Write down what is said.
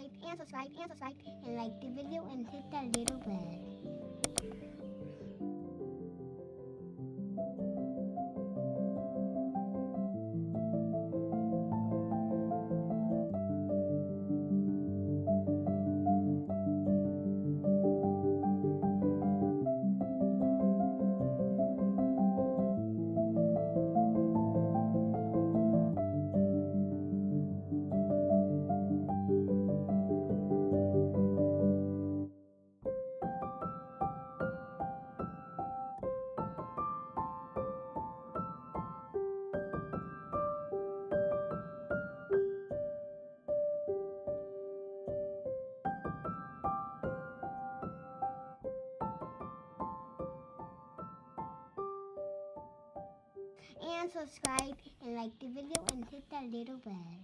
subscribe and subscribe and subscribe and like the video and hit that little bell. And subscribe and like the video and hit that little bell.